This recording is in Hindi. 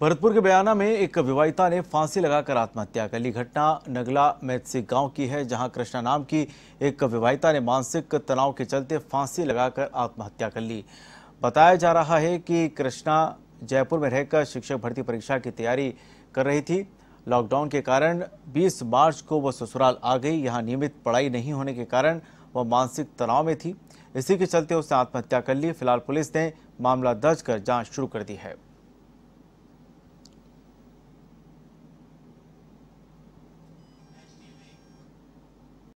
भरतपुर के बयाना में एक विवाहिता ने फांसी लगाकर आत्महत्या कर ली। घटना नगला मैथसी गाँव की है, जहाँ कृष्णा नाम की एक विवाहिता ने मानसिक तनाव के चलते फांसी लगाकर आत्महत्या कर ली। बताया जा रहा है कि कृष्णा जयपुर में रहकर शिक्षक भर्ती परीक्षा की तैयारी कर रही थी। लॉकडाउन के कारण 20 मार्च को वह ससुराल आ गई। यहाँ नियमित पढ़ाई नहीं होने के कारण वह मानसिक तनाव में थी। इसी के चलते उसने आत्महत्या कर ली। फ़िलहाल पुलिस ने मामला दर्ज कर जाँच शुरू कर दी है।